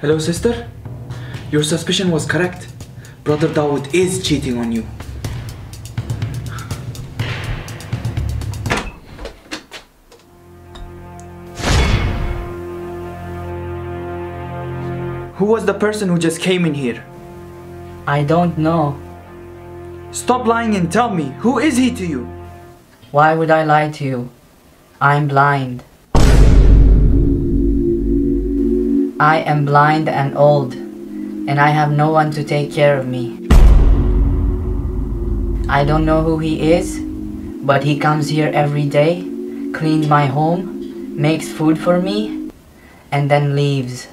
Hello, sister? Your suspicion was correct. Brother Dawood is cheating on you. Who was the person who just came in here? I don't know. Stop lying and tell me, who is he to you? Why would I lie to you? I'm blind. I am blind and old, and I have no one to take care of me. I don't know who he is, but he comes here every day, cleans my home, makes food for me, and then leaves.